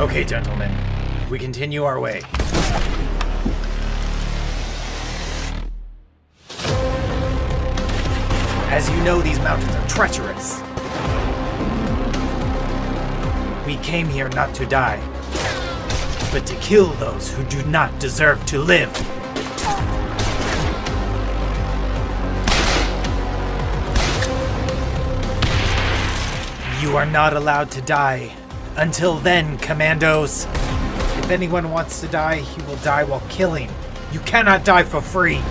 Okay, gentlemen, we continue our way. As you know, these mountains are treacherous. We came here not to die, but to kill those who do not deserve to live. You are not allowed to die. Until then, commandos. If anyone wants to die, he will die while killing. You cannot die for free.